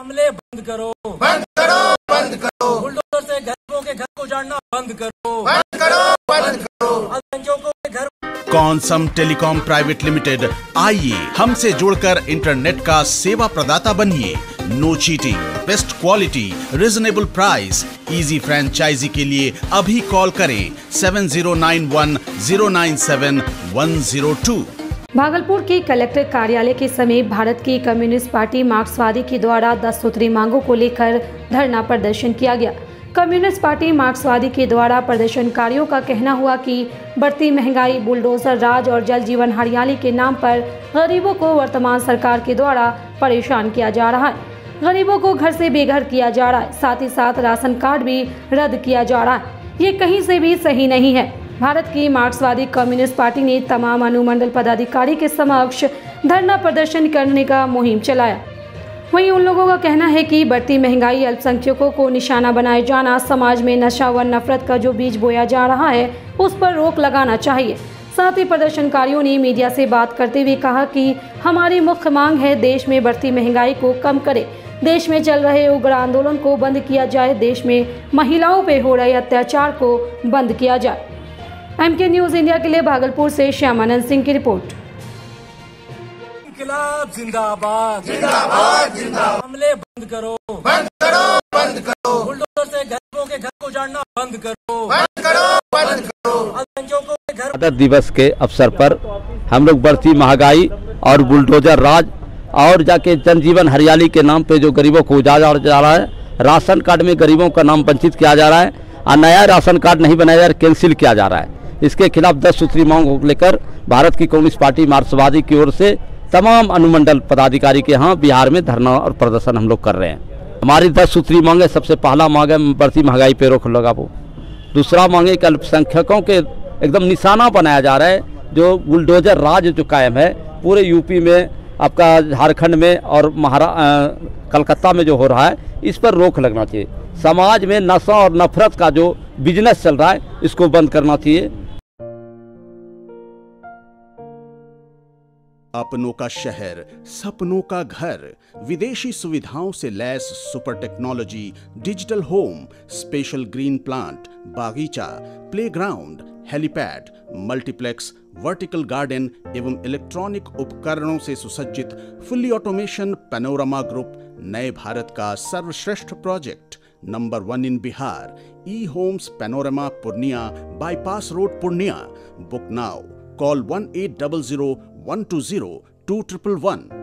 हमले बंद करो। बंद करो बंद करो। बुलडोजर से गरीबों के घर को उजाड़ना बंद करो। बंद करो बंद करो। अल्पसंख्यकों के घर कॉन्सम टेलीकॉम प्राइवेट लिमिटेड आइए हमसे जुड़कर इंटरनेट का सेवा प्रदाता बनिए। No cheating best quality reasonable price easy franchise के लिए अभी कॉल करें। Seven zero nine one zero nine seven one zero two Bhagalpur के कलेक्टर कार्यालय के समीप भारत की कम्युनिस्ट पार्टी मार्क्सवादी के द्वारा दस सूत्री मांगों को लेकर धरना प्रदर्शन किया गया। कम्युनिस्ट पार्टी मार्क्सवादी के द्वारा प्रदर्शनकारियों का कहना हुआ कि बढ़ती महँगाई, बुलडोजर राज और जल जीवन हरियाली के नाम पर गरीबों को वर्तमान सरकार के द्वारा परेशान किया जा रहा है। गरीबों को घर से बेघर किया जा रहा है, साथ ही साथ राशन कार्ड भी रद्द किया जा रहा है। ये कहीं से भी सही नहीं है। भारत की मार्क्सवादी कम्युनिस्ट पार्टी ने तमाम अनुमंडल पदाधिकारी के समक्ष धरना प्रदर्शन करने का मुहिम चलाया। वहीं उन लोगों का कहना है कि बढ़ती महँगाई, अल्पसंख्यकों को निशाना बनाए जाना, समाज में नशा व नफरत का जो बीज बोया जा रहा है, उस पर रोक लगाना चाहिए। साथ ही प्रदर्शनकारियों ने मीडिया से बात करते हुए कहा कि हमारी मुख्य मांग है देश में बढ़ती महँगाई को कम करे। देश में चल रहे उग्र आंदोलन को बंद किया जाए। देश में महिलाओं पर हो रहे अत्याचार को बंद किया जाए। एम के न्यूज़ इंडिया के लिए भागलपुर से श्यामानंद सिंह की रिपोर्ट। इनकलाब जिंदाबाद। जिंदाबाद जिंदाबाद। हमले बंद करो। बंद करो बंद करो। बुलडोजर से गरीबों के घर को उजाड़ना बंद करो। बंद करो बंद करो। घर दिवस के अवसर पर हम लोग बढ़ती महँगाई और बुलडोजर राज और जाके जनजीवन हरियाली के नाम पे जो गरीबों को उजाड़ा जा रहा है राशन कार्ड में गरीबों का नाम वंचित किया जा रहा है और नया राशन कार्ड नहीं बनाया जा रहा कैंसिल किया जा रहा है। इसके खिलाफ दस सूत्री मांग को लेकर भारत की कम्युनिस्ट पार्टी मार्क्सवादी की ओर से तमाम अनुमंडल पदाधिकारी के यहाँ बिहार में धरना और प्रदर्शन हम लोग कर रहे हैं। हमारी दस सूत्री मांग, सबसे पहला मांग है बढ़ती महँगाई पे रोक लगाओ दूसरा मांगे कि अल्पसंख्यकों के एकदम निशाना बनाया जा रहा है, जो बुलडोजर राज जो कायम है, पूरे यूपी में, आपका झारखंड में और महारा कलकत्ता में जो हो रहा है, इस पर रोक लगना चाहिए। समाज में नशा और नफरत का जो बिज़नेस चल रहा है, इसको बंद करना चाहिए। अपनों का शहर, सपनों का घर। विदेशी सुविधाओं से lace super technology, digital home, special green plant, बागीचा, playground, helipad, multiplex, vertical garden एवं इलेक्ट्रॉनिक उपकरणों से सुसज्जित फुल्ली ऑटोमेशन पेनोरमा ग्रुप नए भारत का सर्वश्रेष्ठ project. Number one in Bihar E homes panorama Purnia, bypass road Purnia. Book now, call one eight double zero One two zero two triple one.